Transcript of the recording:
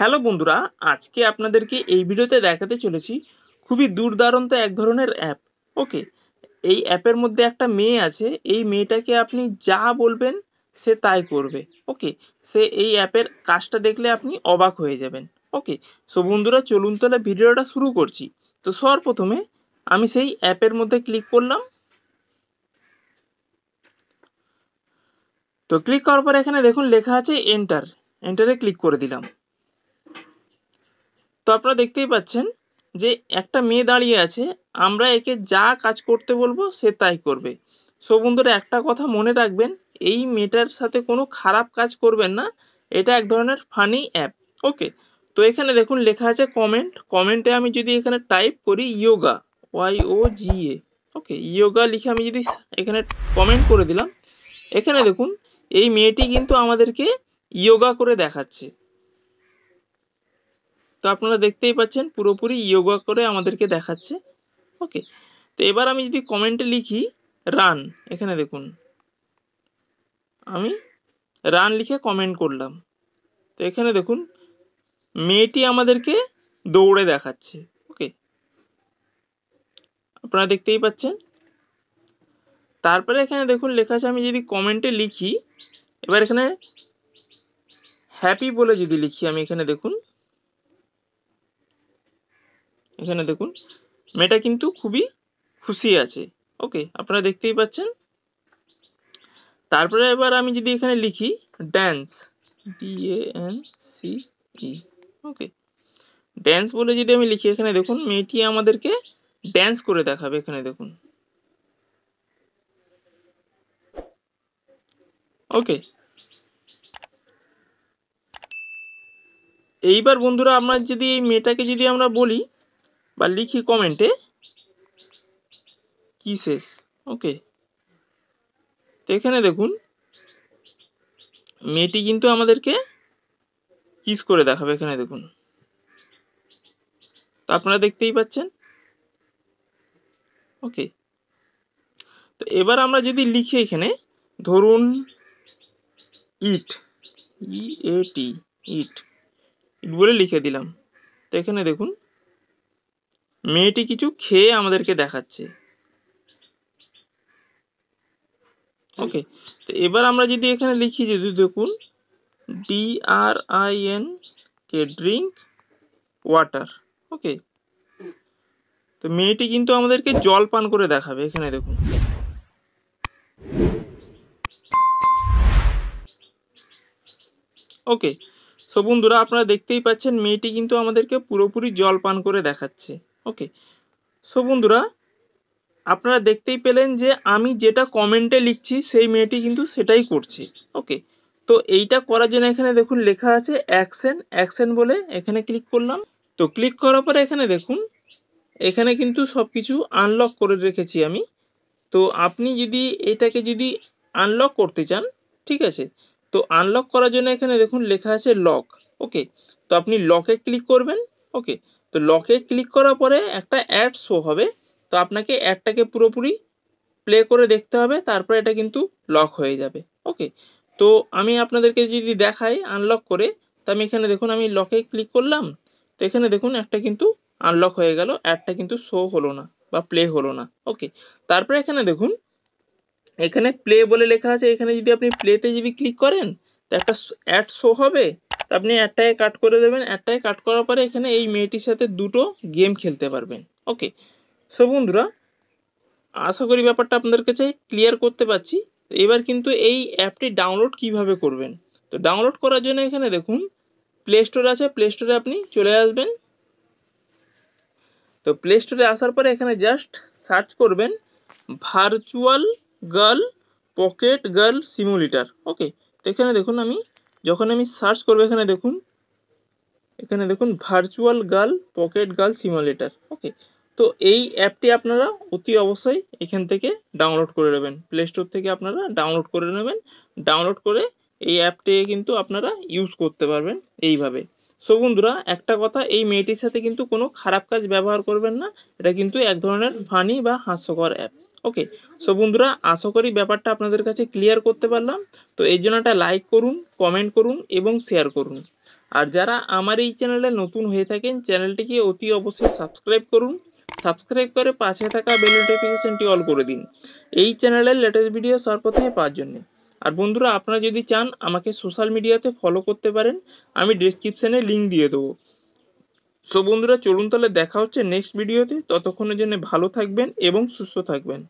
Hello বন্ধুরা, আজকে আপনাদেরকে এই ভিডিওতে দেখাতে চলেছি খুবই দুর্দান্ত এক ধরনের অ্যাপ। ওকে, এই অ্যাপের মধ্যে একটা মেয়ে আছে, এই মেয়েটাকে আপনি যা বলবেন সে তাই করবে। ওকে, সে এই অ্যাপের কাজটা দেখলে আপনি অবাক হয়ে যাবেন। ওকে, সো বন্ধুরা, চলুন তাহলে ভিডিওটা শুরু করছি। তো সর্বপ্রথমে আমি সেই অ্যাপের মধ্যে ক্লিক করলাম। তো ক্লিক করার পর এখানে দেখুন লেখা আছে এন্টার এন্টারে ক্লিক করে দিলাম। আপনারা দেখতেই পাচ্ছেন যে একটা মেয়ে দাঁড়িয়ে আছে, আমরা একে যা কাজ করতে বলব সে তাই করবে। সো বন্ধুরা, একটা কথা মনে রাখবেন, এই মেয়েটার সাথে কোনো খারাপ কাজ করবেন না, এটা এক ধরনের ফানি অ্যাপ ওকে তো এখানে দেখুন লেখা আছে কমেন্ট কমেন্টে আমি যদি এখানে টাইপ করি yoga Y O G A okay yoga লিখে আমি যদি এখানে কমেন্ট করে দিলাম, এখানে দেখুন, এই মেয়েটি কিন্তু আমাদেরকে ইয়োগা করে দেখাচ্ছে। তো আপনারা দেখতেই পাচ্ছেন, পুরোপুরি ইয়োগা করে আমাদেরকে দেখাচ্ছে। ওকে তো এবার আমি যদি কমেন্টে লিখি রান এখানে দেখুন। আমি রান লিখে কমেন্ট করলাম। তো এখানে দেখুন, মেয়েটি আমাদেরকে দৌড়ে দেখাচ্ছে। ওকে আপনারা দেখতেই পাচ্ছেন। তারপরে এখানে দেখুন, লেখা আছে, আমি যদি কমেন্টে লিখি, এবার এখানে হ্যাপি বলে যদি লিখি, আমি এখানে দেখুন এখানে দেখুন, মেয়েটা কিন্তু খুবই খুশি আছে। ওকে আপনারা দেখতেই পাচ্ছেন। তারপরে এবার আমি যদি এখানে লিখি dance D A N C E okay dance বলে যদি আমি লিখি, এখানে দেখুন, মেয়েটি আমাদেরকে ড্যান্স করে দেখাবে, এখানে দেখুন। ওকে এইবার বন্ধুরা, আমরা যদি এই মেয়েটাকে যদি আমরা বলি বা লিখি কমেন্টে কি শেষ? ওকে তো এখানে দেখুন, মেয়েটি কিন্তু আমাদেরকে কিস করে দেখাবে এখানে দেখুন। তো আপনারা দেখতেই পাচ্ছেন। ওকে তো এবার আমরা যদি লিখি এখানে, ধরুন ইট ই এ টি ইট ইট বলে লিখে দিলাম। তো এখানে দেখুন মেয়েটি কিছু খেয়ে আমাদেরকে দেখাচ্ছে। ওকে, তো এবার আমরা যদি এখানে লিখি যদি দেখুন D R I N K drink water okay. তো মেয়েটি কিন্তু আমাদেরকে জল পান করে দেখাবে, এখানে দেখুন। ওকে সো বন্ধুরা আপনারা দেখতেই পাচ্ছেন, মেয়েটি কিন্তু আমাদেরকে পুরোপুরি জল পান করে দেখাচ্ছে। ওকে সো বন্ধুরা, আপনারা দেখতেই পেলেন যে আমি যেটা কমেন্টে লিখছি, সেই মেয়েটি কিন্তু সেটাই করছে। ওকে তো এইটা করার জন্য এখানে দেখুন লেখা আছে অ্যাকশন অ্যাকশন বলে এখানে ক্লিক করলাম। তো ক্লিক করার পরে এখানে দেখুন, এখানে কিন্তু সব কিছু আনলক করে রেখেছি আমি। তো আপনি যদি এটাকে যদি আনলক করতে চান, ঠিক আছে? তো আনলক করার জন্য এখানে দেখুন লেখা আছে লক ওকে তো আপনি লকে ক্লিক করবেন। ওকে তো লকে ক্লিক করার পরে একটা অ্যাড শো হবে। তো আপনাকে অ্যাডটাকে পুরোপুরি প্লে করে দেখতে হবে, তারপরে এটা কিন্তু লক হয়ে যাবে। ওকে তো আমি আপনাদেরকে যদি দেখাই আনলক করে, তো আমি এখানে দেখুন আমি লকে ক্লিক করলাম, তো এখানে দেখুন একটা কিন্তু আনলক হয়ে গেল অ্যাডটা কিন্তু শো হলো না বা প্লে হলো না। ওকে তারপরে এখানে দেখুন, এখানে প্লে বলে লেখা আছে, এখানে যদি আপনি প্লেতে যদি ক্লিক করেন, তো একটা অ্যাড শো হবে। আপনি অ্যাডটাকে কাট করে দেবেন অ্যাডটাকে কাট করার পরে এখানে এই মেয়েটির সাথে দুটো গেম খেলতে পারবেন। ওকে সো বন্ধুরা, আশা করি ব্যাপারটা আপনাদের কাছে ক্লিয়ার করতে পারছি। এবার কিন্তু এই অ্যাপটি ডাউনলোড কীভাবে করবেন? তো ডাউনলোড করার জন্য এখানে দেখুন প্লে স্টোর আছে। প্লে স্টোরে আপনি চলে আসবেন। তো প্লে স্টোরে আসার পরে এখানে জাস্ট সার্চ করবেন virtual girl pocket girl simulator okay তো এখানে দেখুন আমি যখন আমি সার্চ করব এখানে দেখুন এখানে দেখুন virtual girl pocket girl simulator okay তো এই অ্যাপটি আপনারা অতি অবশ্যই এখান থেকে ডাউনলোড করে নেবেন। প্লে স্টোর থেকে আপনারা ডাউনলোড করে নেবেন। ডাউনলোড করে এই অ্যাপটি কিন্তু আপনারা ইউজ করতে পারবেন এইভাবে। সো বন্ধুরা, একটা কথা, এই মেয়েটির সাথে কিন্তু কোনো খারাপ কাজ ব্যবহার করবেন না। এটা কিন্তু এক ধরনের ফানি বা হাস্যকর অ্যাপ ওকে সো বন্ধুরা, আশা করি ব্যাপারটা আপনাদের কাছে ক্লিয়ার করতে পারলাম। তো এই জন্য একটা লাইক করুন কমেন্ট করুন এবং শেয়ার করুন। আর যারা আমার এই চ্যানেলে নতুন হয়ে থাকেন চ্যানেলটিকে অতি অবশ্যই সাবস্ক্রাইব করুন। সাবস্ক্রাইব করে পাশে থাকা বেল নোটিফিকেশনটি অল করে দিন। এই চ্যানেলের লেটেস্ট ভিডিও সর্বপ্রথমে পাওয়ার জন্য। আর বন্ধুরা, আপনারা যদি চান, আমাকে সোশ্যাল মিডিয়াতে ফলো করতে পারেন, আমি ডেসক্রিপশনে লিঙ্ক দিয়ে দেবো। সো বন্ধুরা, চলুন তাহলে দেখা হচ্ছে নেক্সট ভিডিওতে ততক্ষণের জন্য ভালো থাকবেন এবং সুস্থ থাকবেন।